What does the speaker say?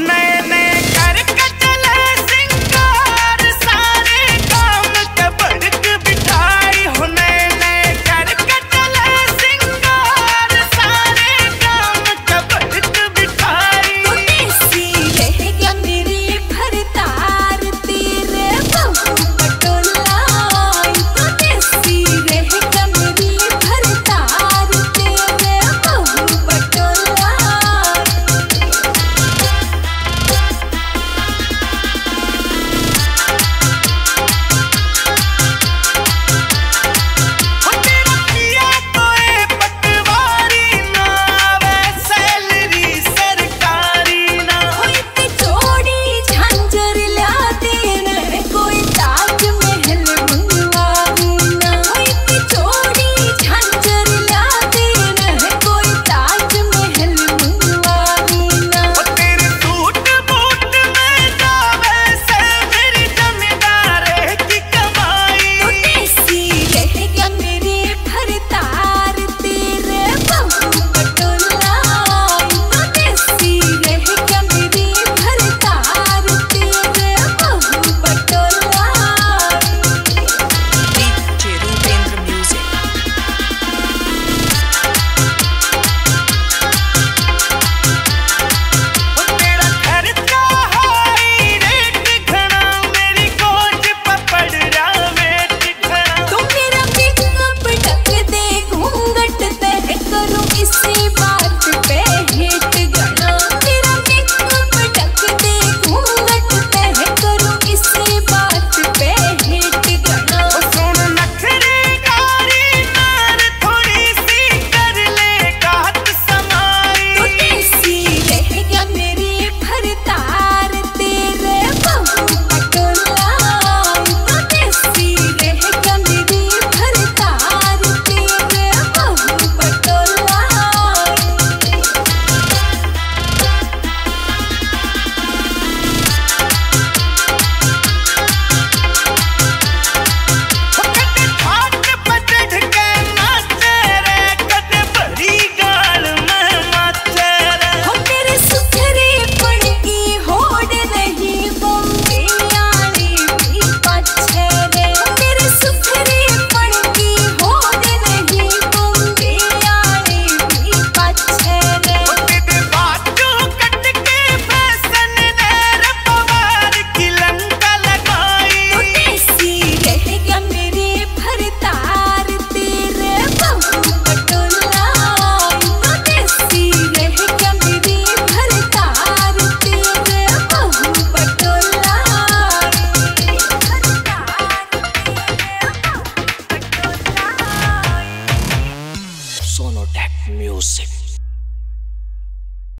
Sonotech Music.